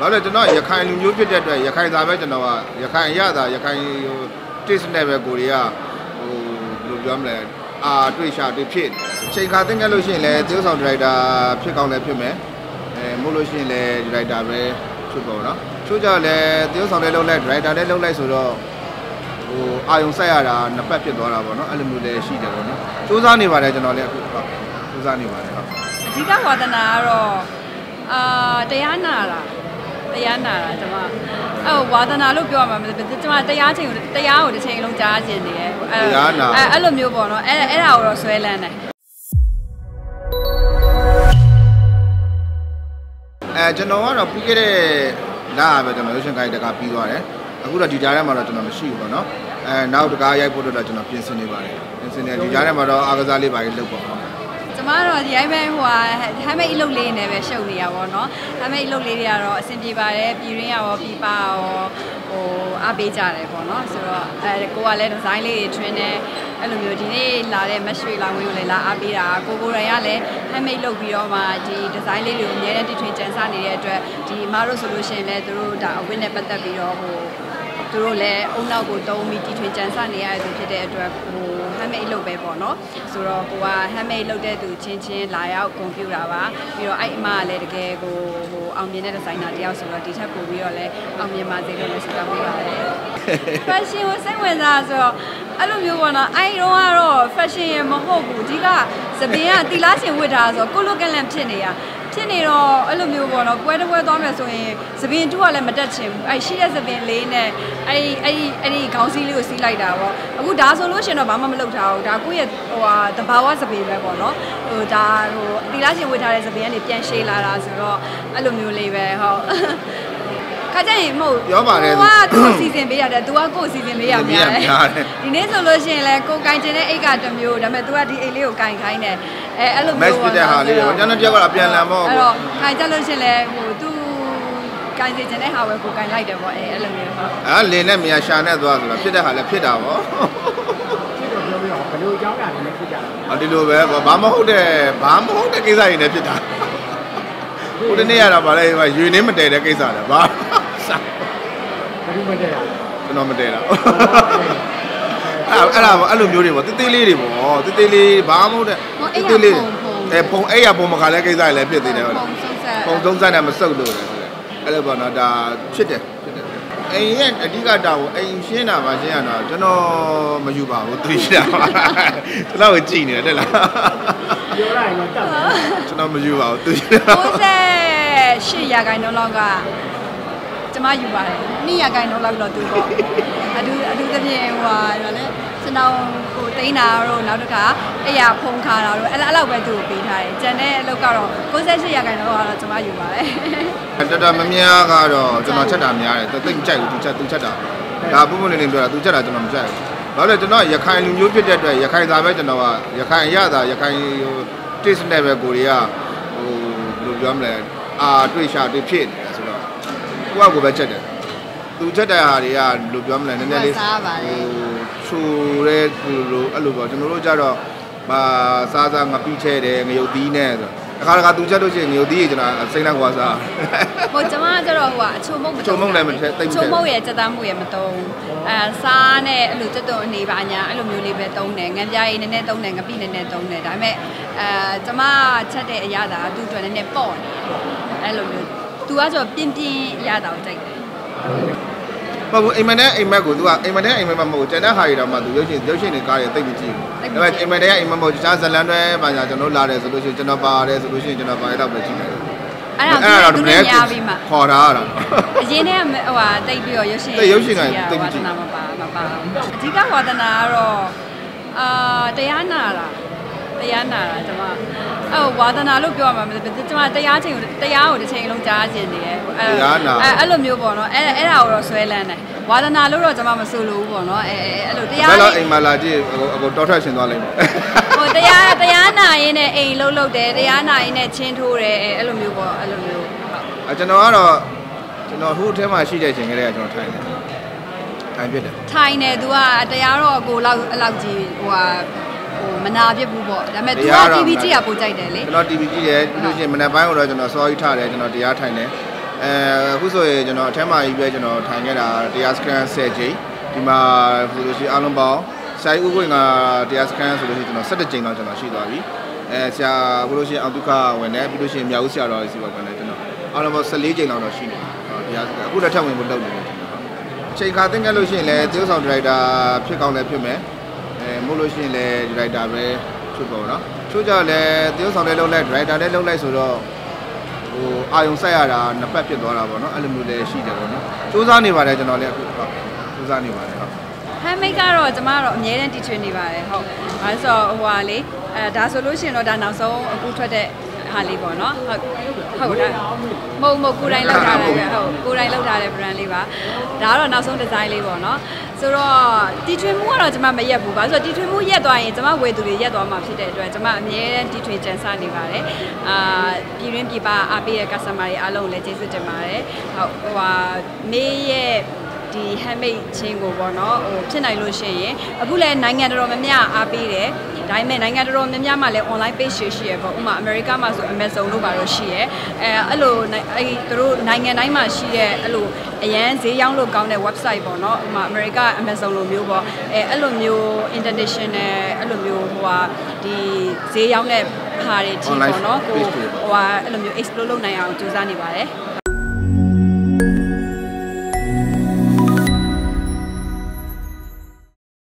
ဘာလို့လဲကျွန်တော်ရခိုင်လူမျိုးဖြစ်တဲ့အတွက်ရခိုင်သားပဲကျွန်တော်ကရခိုင်ရတာရခိုင်ဟို taste နဲ့ပဲကိုတွေကဟိုဘယ်လိုပြောမလဲအာတွေ့ရှာတွေ့ဖြစ်ချိန်ခါသိငယ်လို့ရှိရင်လည်းသရုပ်ဆောင်ဒါရိုက်တာဖြစ်ကောင်းလည်းဖြစ်မယ်အဲမို့လို့ရှိရင်လည်းဒါရိုက်တာပဲဖြစ်ပေါ့နော်ချို့ကြလည်းသရုပ်ဆောင်လည်းလုပ်လိုက်ဒါရိုက်တာလည်းလုပ်လိုက်ဆိုတော့ဟိုအာယုံဆက်ရတာနှစ်ပတ်ဖြစ်သွားတာပေါ့နော်အဲ့လိုမျိုးလည်းရှိတယ်ပေါ့နော်စူးစမ်းနေပါတယ်ကျွန်တော်လည်းအခုဟုတ်စူးစမ်းနေပါတယ်ဟုတ်အဓိကဝါသနာကတော့အာတရားနာတာ တရားနာတာကျွန်မအဲ့ဝါသနာလို့ပြောရမှာမဟုတ်ဘူးကျွန်မတရားချိန်ကိုတရားကိုတစ်ချိန်လုံးကြားကျင်နေတယ်အဲ့အဲ့လိုမျိုးပေါ့နော်အဲ့အဲ့ဒါကိုတော့ဆွဲလန်းတယ်အဲကျွန်တော်ကတော့ပြီးခဲ့တဲ့လကပဲကျွန်တော်ရုပ်ရှင်ကိုင်းတကာပြီးသွားတယ်အခုတော့ဒီကြားထဲမှာတော့ကျွန်တော်မရှိဘူးပေါ့နော်အဲနောက်တကာရိုက်ဖို့တော့ကျွန်တော်ပြင်ဆင်နေပါတယ်ပြင်ဆင်နေဒီကြားထဲမှာတော့အားကစားလေးပါလေးလုပ်ပါအောင် ကျမကတော့ဒီတိုင်းပဲဟိုဟာဟမ်းမိတ်အလုပ်လေးနဲ့ပဲရှုပ်နေတာပေါ့နော်ဟမ်းမိတ်အလုပ်လေးတွေကတော့အဆင်ပြေပါတယ်ပြည်ရင်းရောပြည်ပရောဟိုအားပေးကြတယ်ပေါ့နော်ဆိုတော့အဲကိုကလည်းဒီဇိုင်းလေးတွေ train နေအဲ့လိုမျိုးဒီနေ့လာတဲ့မရွှေလာဝေးကိုလည်းလာအားပေးတာကိုကိုရိုင်ကလည်းဟမ်းမိတ်လုပ်ပြီးတော့မှဒီဒီဇိုင်းလေးတွေကိုအများနဲ့တိထွင်ကြံစားနေတဲ့အတွက်ဒီအမတို့ဆိုလို့ရှိရင်လည်းတို့ဒါအဝတ်နဲ့ပတ်သက်ပြီးတော့ဟိုတို့လည်းအုံနောက်ကိုတုံးပြီးတီထွင်ကြံစနေရတဲ့သူဖြစ်တဲ့အတွက်ဟို handmade လုပ်ပဲပေါ့နော်ဆိုတော့ကိုက handmade လုပ်တဲ့သူချင်းချင်းလာရောက်ကွန်ပျူတာပါပြီးတော့အဲ့အမကလည်းတကယ်ကိုဟိုအောင်မြင်တဲ့ဒီဇိုင်နာတယောက်ဆိုတော့ဒီထက်ပိုပြီးတော့လည်းအောင်မြင်ပါစေလို့လည်းဆုတောင်းပေးပါတယ် fashion ကိုစိတ်ဝင်စားဆိုတော့ အဲ့လိုမျိုးပေါ့နော်အဲ့တော့ကတော့ fashion ရမဟုတ်ဘူးအဓိကသပင်ကတီလားရှင်ဝတ်တာဆိုတော့ကိုလိုကလန်ဖြစ်နေတာဖြစ်နေတော့အဲ့လိုမျိုးပေါ့နော်ပွဲတစ်ပွဲသွားမယ်ဆိုရင်သပင်တူကလည်းမတက်ချင်ဘူးအဲ့ရှိတဲ့သပင်လေးနဲ့အဲ့အဲ့အဲ့ဒီခေါင်းစည်းလေးကိုစီးလိုက်တာပေါ့အခုဒါဆိုလို့ရှင်တော့ဘာမှမလုပ်ထားဘူးဒါကိုယ့်ရဲ့ဟိုဟာတဘာဝသပင်ပဲပေါ့နော်ဟိုဒါဟိုတီလားရှင်ဝတ်ထားတဲ့သပင်ကနေပြန်ရှေးလာတာဆိုတော့အဲ့လိုမျိုးလေးပဲဟုတ် ခါကြရင်မဟုတ်ပြောပါတယ်သူကသူ့စီစဉ်ပေးရတယ်သူကကိုယ်စီစဉ်ပေးရများတယ်များတယ်ဒီနေ့ဆိုလို့ရှိရင်လည်းကိုကင်ကျင်တဲ့အိတ်ကတစ်မျိုးဒါပေမဲ့ तू ကဒီအိတ်လေးကိုကင်ခိုင်းတယ်အဲအဲ့လို match မျိုးဖြစ်တဲ့ဟာလေးကိုကျွန်တော်တယောက်ကတော့ပြန်လန်ပေါ့အဲ့တော့ခိုင်ကြလို့ရှိရင်လည်းဟို तू ကင်စီကျင်တဲ့ဟာပဲကိုကင်လိုက်တယ်ပေါ့အဲအဲ့လိုမျိုးဟုတ်အဲလင်းနဲ့မြန်ရှာနဲ့သွားဆိုတာဖြစ်တဲ့ဟာလည်းဖြစ်တာပေါ့ပြောပြအောင်ဘယ်လိုအကြောင်းအရာတွေနဲ့ဖြစ်ကြတာလဲအော်ဒီလိုပဲပေါ့ဘာမဟုတ်တဲ့ဘာမဟုတ်တဲ့ကိစ္စတွေနဲ့ဖြစ်တာဟိုတနေ့ရတာဗာလဲရွေနေမတည်တဲ့ကိစ္စလေ ဘာဘယ်လိုမှတဲ့ရလဲကျွန်တော်မတည်တာအဲ့အဲ့ဒါပေါ့အဲ့လိုမျိုးတွေပေါ့တေးသေးလေးတွေပေါ့တေးသေးလေးဘာမဟုတ်တဲ့တေးသေးလေးအဲဖုံအဲ့ရဖုံမခါလဲကိစ္စတွေလည်းဖြစ်သေးတယ်ဟုတ်ပုံစုံဆက်ပုံသုံးစက်နဲ့မစုပ်လို့လေအဲ့လိုပေါ့နော်ဒါဖြစ်တယ်ဖြစ်တယ်အိမ်ရဲ့အဓိကတာကိုအိမ်ရှင်းတာပါရှင်းရတာကျွန်တော်မယူပါဘူးသူရှင်းတာပါကျွန်တော်ကိုကြည်နေတယ်တဲ့လားပြောရရင်တော့တောက်တယ်ကျွန်တော်မယူပါဘူးသူရှင်းတာ98ရာခိုင်နှုန်းလောက်က ကျမယူပါတယ်2ရာခိုင်နှုန်းလောက်တော့သူပေါ့အတူအတူသဖြင့်ဟိုဟာရောလေကျွန်တော်ကိုတိန်းတာတော့နောက်တစ်ခါအဲ့ရဖုံခါတာတော့အဲ့အဲ့လောက်ပဲသူ့ကိုပေးထားတယ်ကျန်တဲ့အလုပ်ကတော့98ရာခိုင်နှုန်းကတော့ကျမယူပါတယ်တော်တော်မများကတော့ကျွန်တော်ချက်တာများတယ်တိတ်မကြိုက်ဘူးသူချက်သူချက်တာဒါပုံပုံနေနေပြောတာသူချက်တာကျွန်တော်မကြိုက်ဘူးဘာလို့လဲကျွန်တော်ရခိုင်လူမျိုးဖြစ်တဲ့အတွက်ရခိုင်သားပဲကျွန်တော်ကရခိုင်ရတာရခိုင်ဟို taste နဲ့ပဲကိုတွေကဟိုဘယ်လိုပြောမလဲအာတွေ့ရှာတွေ့ဖြစ် တယ်ဆိုတော့ကိုကကိုပဲချက်တယ်သူချက်တဲ့ဟာတွေကဘယ်လိုပြောမလဲနည်းနည်းလေးစားပါတယ်ဟိုဆူရဲလိုအဲ့လိုပေါ့ကျွန်တော်တို့ကြတော့ဘာစားစားငပိချဲတယ်ငရုတ်သီးနဲ့ဆိုတခါတခါသူချက်လို့ရှိရင်ငရုတ်သီးကြီးကျွန်တော်စိမ့်လိုက်ကွာစားဟိုကျမကကျတော့ဟိုကအချုံမုတ်မချုံမုတ်လည်းမထည့်သိပ်မထည့်ချုံမုတ်ရဲ့စက်သားမှုရဲ့မတုံးအဲစားနဲ့အဲ့လိုစက်တုံအနေပါညာအဲ့လိုမျိုးလေးပဲတုံးတယ်ငံပြားရည်နည်းနည်းတုံးတယ်ငပိနည်းနည်းတုံးတယ်ဒါပေမဲ့အဲကျမချက်တဲ့အရာသာသူ့အတွက်နည်းနည်းပေါ့နေတယ်အဲ့လိုမျိုး သူကဆိုပြင်းပြင်းအရသာကိုကြိုက်တယ်မဟုတ်ဘူးအိမ်မက်နဲ့အိမ်မက်ကို तू ကအိမ်မက်နဲ့အိမ်မက်မမဟုတ်ဘူးကျန်တဲ့ဟာတွေတော့မှ तू ရုပ်ရှင်ရုပ်ရှင်တွေကားတွေတိတ်မကြည့်ဘူးဒါပေမဲ့အိမ်မက်နဲ့အိမ်မက်မဟုတ်တခြားဇလန်တွေပါညာကျွန်တော်လာတယ်ဆိုလို့ရှိရင်ကျွန်တော်ပါတယ်ဆိုလို့ရှိရင်ကျွန်တော်ပါရတော့ပဲကြည့်တယ်အဲ့ဒါသူနဲ့ညာပြီးမှခေါ်တာရတာအရင်တည်းကဟိုဟာတိတ်ပြီးတော့ရုပ်ရှင်တိတ်ရုပ်ရှင်ကတိတ်မဝါကြသည့်နာမပါမပါအဓိကဝါသနာကတော့အာတရားနာတာတရားနာတာကျွန်မ အဲ့ဟိုဝါသနာလို့ပြောရမှာမဟုတ်ဘူးကျွန်မတရားချိန်ကိုတရားကိုတစ်ချိန်လုံးကြားကျင်နေတယ်အဲ့တရားနာအဲ့အဲ့လိုမျိုးပေါ့နော်အဲ့အဲ့ဒါကိုတော့ဆွဲလန်းတယ်ဝါသနာလို့တော့ကျွန်မမဆိုလို့ဘူးပေါ့နော်အဲ့အဲ့အဲ့လိုတရားဘယ်တော့အိမ်မှာလာကြည့်အကိုအကိုတော်ထွက်ရှင်သွားလိမ့်မယ်ဟိုတရားတရားနာရင်းနဲ့အိမ်လုံးလုံးတယ်တရားနာရင်းနဲ့ချင်းထိုးတယ်အဲ့အဲ့လိုမျိုးပေါ့အဲ့လိုမျိုးဟုတ်အဲကျွန်တော်ကတော့ကျွန်တော်ဟိုအထဲမှာရှိတဲ့ချိန်ကလေးကကျွန်တော်ထိုင်တယ်ထိုင်ပြစ်တယ်ထိုင်နေသူကတရားတော့အကိုလောက်အလောက်ကြီးဟိုဟာ ဟိုမနာပြစ်ဘူးပေါ့ဒါပေမဲ့ तू က TV ကြည့်ရပိုကြိုက်တယ်လေကျွန်တော် TV ကြည့်တယ်ပြီးလို့ရှိရင်မနက်ပိုင်းတော့ကျွန်တော် sorry ထားတယ်ကျွန်တော်တရားထိုင်တယ်အဲအခုဆိုရင်ကျွန်တော်အထက်မှာကြီးပဲကျွန်တော်ထိုင်ခဲ့တာတရားစကန်10ချိန်ဒီမှာဆိုလို့ရှိရင်အားလုံးပေါင်းဆိုင်ဥကွင်ကတရားစကန်ဆိုလို့ရှိရင်ကျွန်တော်17ချိန်လောက်ကျွန်တော်ရှိသွားပြီအဲဆရာဘလို့ရှိရင်အောင်ဒုက္ခဝင်တယ်ပြီးလို့ရှိရင်မြောက်ဦးဆရာတော်ကြီးစီပါဝင်တယ်ကျွန်တော်အားလုံးပေါင်း14ချိန်လောက်တော့ရှိနေတယ်တရားစကန်အခုလက်ထပ်ဝင်ဖို့လုပ်နေတယ်ကျွန်တော်ချိန်ခါသိငယ်လို့ရှိရင်လည်းသေုပ်ဆောင်ဒါရိုက်တာဖြစ်ကောင်းလည်းဖြစ်မယ် အဲမို့လို့ရှိရင်လည်းဒါရိုက်တာပဲဖြစ်ပေါ့နော်ချို့ကြလည်းသေုပ်ဆောင်လည်းလုပ်လိုက်ဒါရိုက်တာလည်းလုပ်လိုက်ဆိုတော့ဟိုအာယုံဆက်ရတာနှစ်ပတ်ဖြစ်သွားတာပေါ့နော်အဲ့လိုမျိုးလည်းရှိတယ်ပေါ့နော်စူးစမ်းနေပါတယ်ကျွန်တော်လည်းအခုဟုတ်စူးစမ်းနေပါတယ်ဟုတ်ဟမ်မိတ်ကတော့ကျမကတော့အမြဲတမ်းတီထွင်နေပါတယ်ဟုတ်။အဲဆိုဟိုဟာလေအဲဒါဆိုလို့ရှိရင်တော့ဒါနောက်ဆုံးအခုထွက်တဲ့ ဟာလေးပေါ့နော်ဟုတ်ဟုတ်ဒါမဟုတ်မဟုတ်ကိုယ်တိုင်လောက်ထားတယ်ပဲဟုတ်ကိုယ်တိုင်လောက်ထားတဲ့ brand လေးပါဒါကတော့နောက်ဆုံး design လေးပေါ့နော်ဆိုတော့တီထွင်မှုကတော့ကျမမရက်ဘူးပါဆိုတော့တီထွင်မှုရက်သွားရင်ကျမဝယ်သူတွေရက်သွားမှာဖြစ်တဲ့အတွက်ကျမအမြဲတမ်းတီထွင်ကြံစနေပါတယ်အာပြည်ရင်းပြည်ပအားပေးတဲ့ customer တွေအားလုံးကိုလည်းကျေးဇူးတင်ပါတယ်ဟုတ်ဟိုဟာမေးရဲ့ ဒီ handmade ချင်းကိုပေါ့နော်ဟိုဖြစ်နိုင်လို့ရှိရင်အခုလည်းနိုင်ငံတော်တော်များများအားပေးတယ်ဒါပေမဲ့နိုင်ငံတော်တော်များများမှာလည်း online page ရှိရှိရပေါ့ဥပမာ America မှာဆို Amazon တို့ပါတော့ရှိရအဲအဲ့လိုအဲ့သူတို့နိုင်ငံတိုင်းမှာရှိတဲ့အဲ့လိုအရန်ဈေးရောင်းလို့ကောင်းတဲ့ website ပေါ့နော်ဥပမာ America Amazon လိုမျိုးပေါ့အဲအဲ့လိုမျိုး international အဲ့လိုမျိုးဟိုဟာဒီဈေးရောင်းတဲ့ဟာတွေချင်းပေါ့နော်ကိုဟိုဟာအဲ့လိုမျိုး explore လုပ်နိုင်အောင်ကြိုးစားနေပါတယ်